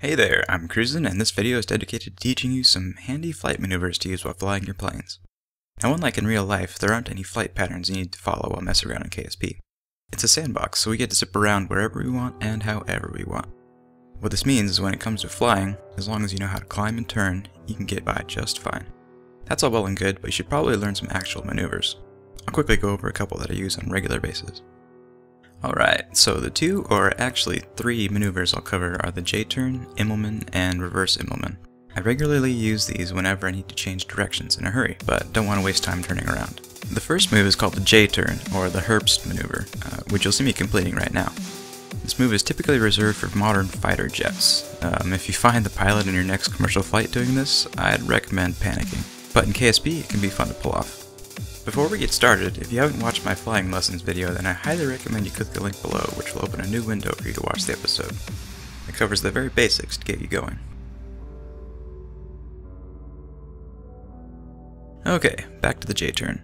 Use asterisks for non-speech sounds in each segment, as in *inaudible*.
Hey there, I'm Cruisin, and this video is dedicated to teaching you some handy flight maneuvers to use while flying your planes. Now unlike in real life, there aren't any flight patterns you need to follow while messing around in KSP. It's a sandbox, so we get to zip around wherever we want and however we want. What this means is when it comes to flying, as long as you know how to climb and turn, you can get by just fine. That's all well and good, but you should probably learn some actual maneuvers. I'll quickly go over a couple that I use on a regular basis. Alright, so the two, or actually three maneuvers I'll cover are the J-turn, Immelmann, and reverse Immelmann. I regularly use these whenever I need to change directions in a hurry, but don't want to waste time turning around. The first move is called the J-turn, or the Herbst maneuver, uh, which you'll see me completing right now. This move is typically reserved for modern fighter jets. Um, if you find the pilot in your next commercial flight doing this, I'd recommend panicking. But in KSP, it can be fun to pull off. Before we get started, if you haven't watched my flying lessons video, then I highly recommend you click the link below, which will open a new window for you to watch the episode. It covers the very basics to get you going. Okay, back to the J-turn.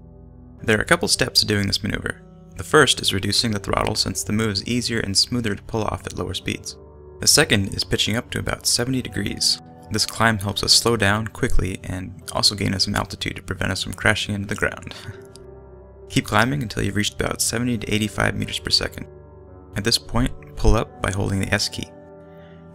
There are a couple steps to doing this maneuver. The first is reducing the throttle since the move is easier and smoother to pull off at lower speeds. The second is pitching up to about 70 degrees, this climb helps us slow down quickly and also gain us some altitude to prevent us from crashing into the ground. *laughs* Keep climbing until you've reached about 70 to 85 meters per second. At this point, pull up by holding the S key.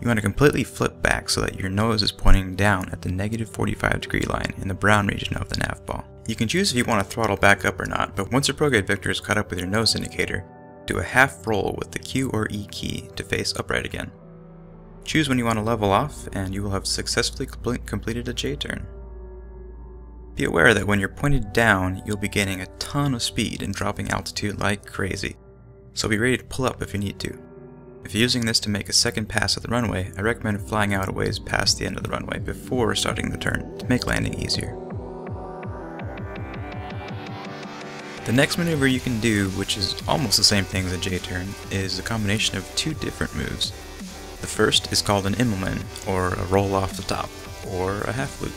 You want to completely flip back so that your nose is pointing down at the negative 45 degree line in the brown region of the nav ball. You can choose if you want to throttle back up or not, but once your prograde vector is caught up with your nose indicator, do a half roll with the Q or E key to face upright again. Choose when you want to level off, and you will have successfully completed a J-turn. Be aware that when you're pointed down, you'll be gaining a ton of speed and dropping altitude like crazy, so be ready to pull up if you need to. If you're using this to make a second pass at the runway, I recommend flying out a ways past the end of the runway before starting the turn to make landing easier. The next maneuver you can do, which is almost the same thing as a J-turn, is a combination of two different moves. The first is called an Immelmann, or a roll off the top, or a half loop.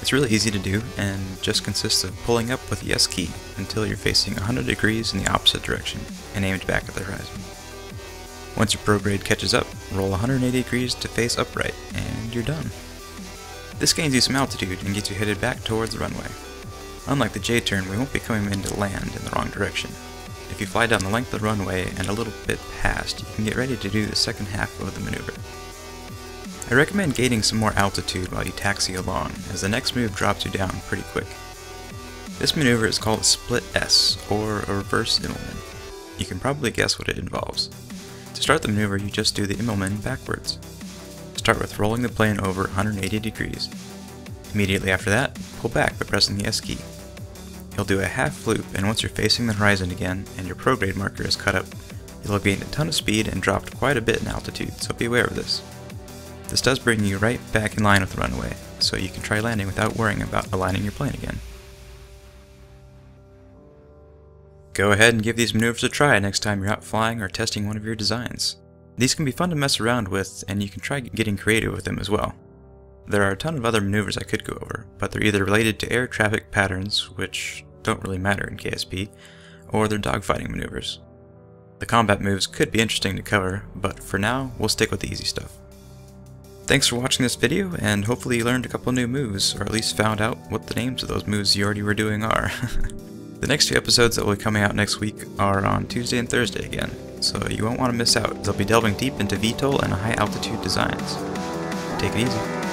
It's really easy to do and just consists of pulling up with the S key until you're facing 100 degrees in the opposite direction and aimed back at the horizon. Once your prograde catches up, roll 180 degrees to face upright, and you're done. This gains you some altitude and gets you headed back towards the runway. Unlike the J-turn, we won't be coming in to land in the wrong direction, if you fly down the length of the runway and a little bit past, you can get ready to do the second half of the maneuver. I recommend gaining some more altitude while you taxi along, as the next move drops you down pretty quick. This maneuver is called a split S, or a reverse Immelmann. You can probably guess what it involves. To start the maneuver, you just do the Immelmann backwards. Start with rolling the plane over 180 degrees. Immediately after that, pull back by pressing the S key. You'll do a half loop, and once you're facing the horizon again, and your prograde marker is cut up, you'll have gained a ton of speed and dropped quite a bit in altitude, so be aware of this. This does bring you right back in line with the runway, so you can try landing without worrying about aligning your plane again. Go ahead and give these maneuvers a try next time you're out flying or testing one of your designs. These can be fun to mess around with, and you can try getting creative with them as well. There are a ton of other maneuvers I could go over, but they're either related to air traffic patterns, which don't really matter in KSP, or they're dogfighting maneuvers. The combat moves could be interesting to cover, but for now, we'll stick with the easy stuff. Thanks for watching this video, and hopefully you learned a couple new moves, or at least found out what the names of those moves you already were doing are. *laughs* the next two episodes that will be coming out next week are on Tuesday and Thursday again, so you won't want to miss out, they'll be delving deep into VTOL and high altitude designs. Take it easy.